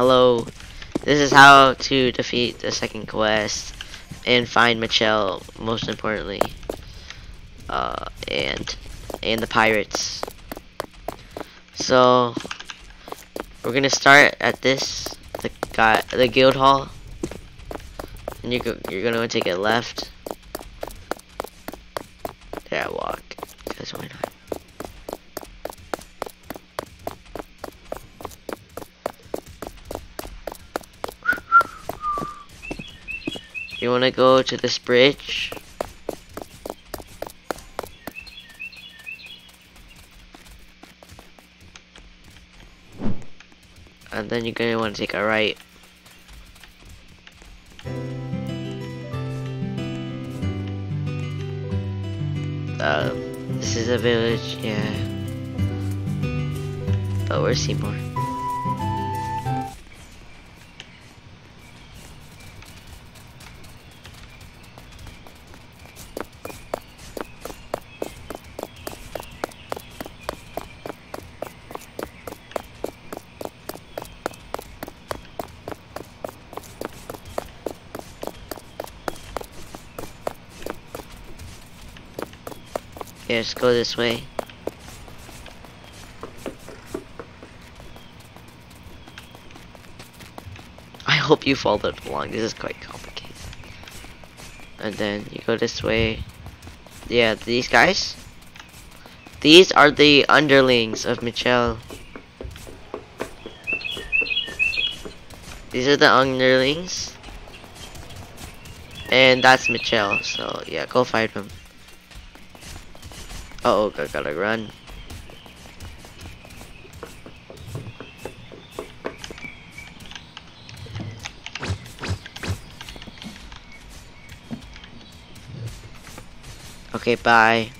Hello. This is how to defeat the second quest and find Mitchell, most importantly. Uh, and and the pirates. So we're gonna start at this the guy the guild hall, and you're go, you're gonna take a left. I walk. Cause why not? You wanna go to this bridge? And then you're gonna wanna take a right. Uh, this is a village, yeah. But we're Seymour. Yeah, let's go this way. I hope you followed along. This is quite complicated. And then you go this way. Yeah, these guys. These are the underlings of Mitchell. These are the underlings. And that's Mitchell. So yeah, go fight them. Oh, I gotta run. Okay, bye.